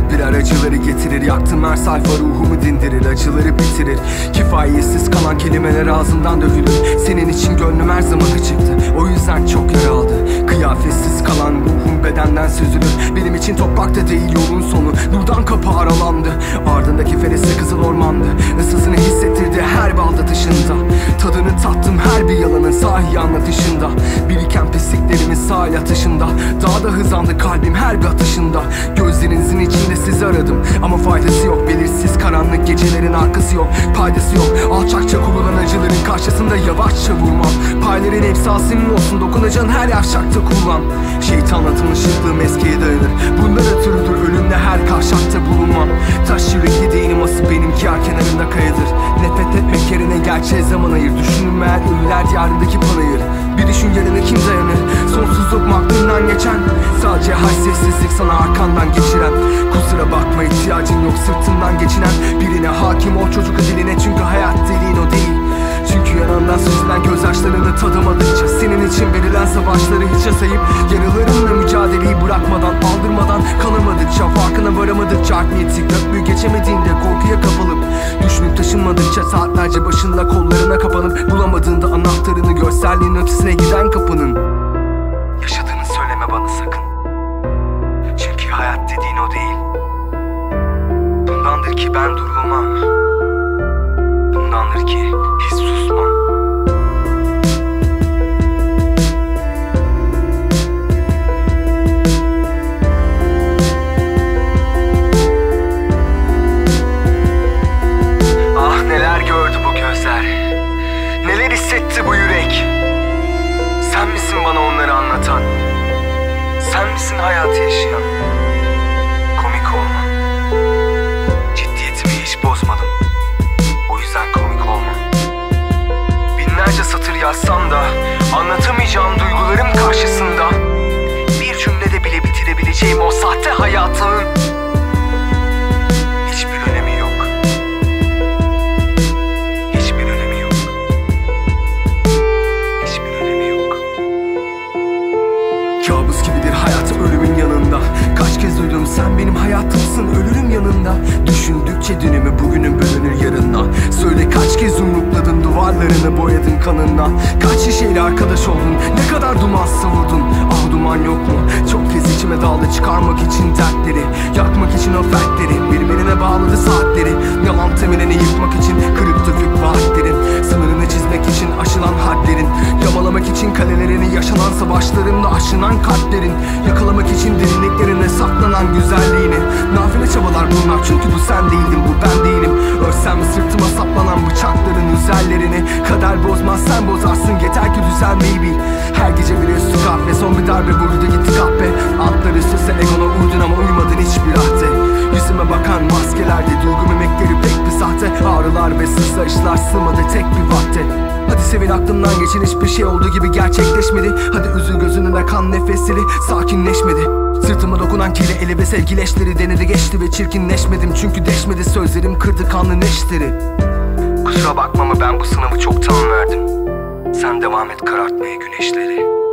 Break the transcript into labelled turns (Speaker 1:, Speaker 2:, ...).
Speaker 1: Acılar acıları getirir. Yaktım her sayfa ruhumu dindirir. Acıları bitirir. Kifayetsiz kalan kelimeler ağzından dökülür Senin için gönlüm her zaman çıktı O yüzden çok yara Kıyafetsiz kalan ruhum bedenden süzülür. Benim için toprakta değil yolun sonu. Nurdan kapı aralandı. Ardındaki feresi kızıl ormandı. Isısını hissettirdi her bir aldatışında Tadını tattım her bir yalanın sahi anlatışında. Biriken pisliklerimin sahil atışında. Daha da hızlandı kalbim her bir atışında. Gözlerinizin içinde sizi aradım. Ama faydası yok belirsiz karanlık gecelerin arkası yok. Paydası yok alçakça kurulan acıların karşısında yavaşça vurmam. Payların hepsi senin olsun dokunacağın her yavşakta kullan. Şeytanla tanışıklığım eskiye dayanır. Bundan ötürüdür ölümle her kavşakta bulunmam. Taş yürekli değilim asıl benimki yer kenarında kayadır. Nefret etmek yerine gerçeğe zaman ayır. Düşünün meğer ölüler diyarındaki panayır Bir düşün yerine kim dayanır Sonsuzluk mu geçen Sadece haysiyetsizlik sana arkandan geçiren. Kusura bakma ihtiyacın yok sırtından geçinen. Birine hakim ol çocuk diline çünkü hayat dediğin o değil. Çünkü yanından süzülen gözyaşlarını tadamadıkça Senin için verilen savaşları hiçe sayıp Yaralarınla mücadeleyi bırakmadan Aldırmadan kanamadıkça Farkına varamadıkça art niyeti köprüyü geçemediğinde saatlerce başında kollarına kapanıp Bulamadığında anahtarını görselliğin ötesine giden kapının. Yaşadığını söyleme bana sakın. Çünkü hayat dediğin o değil. Bundandır ki ben durulmam Bundandır ki hiç susmam Hissetti bu yürek. Sen misin bana onları anlatan? Sen misin hayatı yaşayan Kabus gibidir hayat ölümün yanında. Kaç kez duydum sen benim hayatımsın ölürüm yanında. Düşündükçe dünümü bugünün bölünür yarınla Söyle kaç kez yumrukladın duvarlarını boyadın kanınla Kaç şişeyle arkadaş oldun ne kadar duman savurdun. Ah duman yok mu? Çok kez içime daldı çıkarmak için dertleri. Yakmak için o aşınan kalplerin Yakalamak için derinliklerine saklanan güzelliğini. Nafile çabalar bunlar çünkü bu sen değildin bu ben değilim. Örsem sırtıma saplanan bıçakların üzerlerini. Kader bozmaz sen bozarsın yeter ki düzelmeyi bil. Her gece bir üstü kahve son bir darbe vurdu gitti kahpe. Altlar üstü Ağrılar ve sızlayışlar sığmadı tek bir vakte. Hadi sevin aklımdan geçen hiçbir şey olduğu gibi gerçekleşmedi. Hadi üzül gözünün akan nefesleri sakinleşmedi. Sırtıma dokunan kirli eli ve sevgileşleri denedi geçti ve çirkinleşmedim. Çünkü deşmedi sözlerim kırdı kanlı neşteri. Kusura bakma ama ben bu sınavı çoktan verdim. Sen devam et karartmaya güneşleri